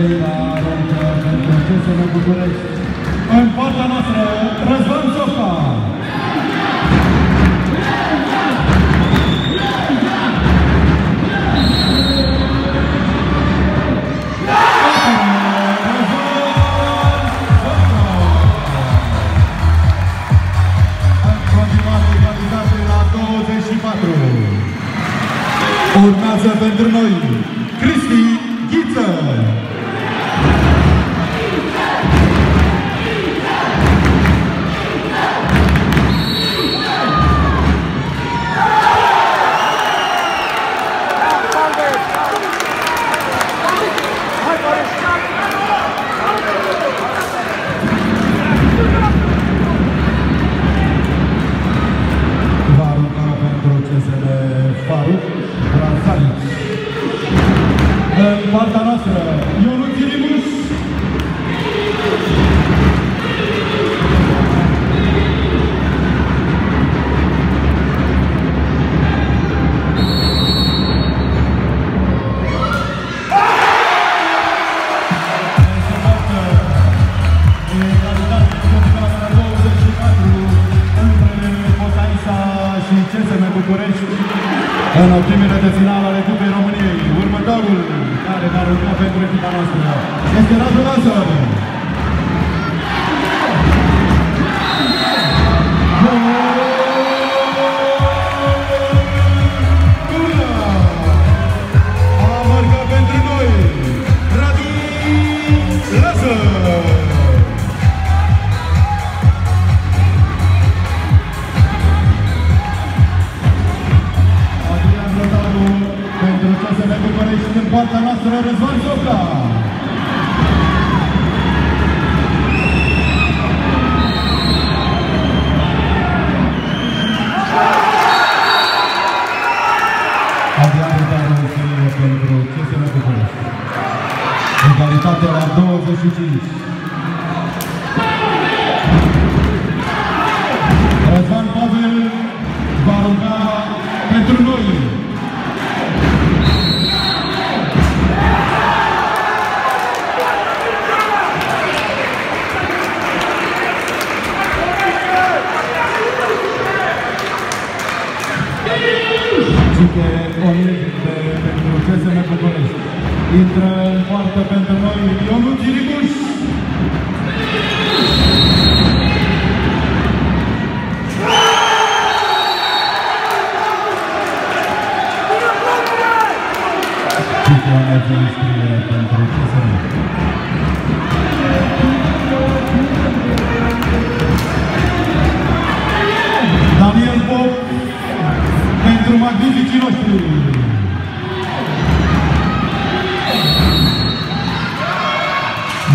cei la România pentru CSM București. În partea noastră, Răzvan Sofa! Urmează pentru noi Faruk Bransalic. În partea noastră, în optimile de finală ale Cupei României. Următorul care va arunca pentru echipa noastră este Radu Lazar. A partea noastră Răzvan Soca. Adrian Rotaru scrie pentru CSM București. Egalitate la 25. muzică olimpică pentru CSM București. Intră în poartă pentru noi Ionul Giribuș! Titularizul scrie pentru CSM.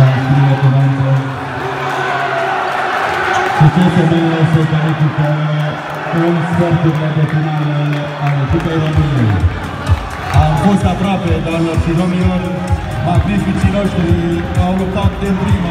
Înscrie Tumențev. Și CSM se califică în sferturile de finală ale Cupei României. Am fost aproape, doamnelor și domnilor, magnificii noștri au luptat din prima.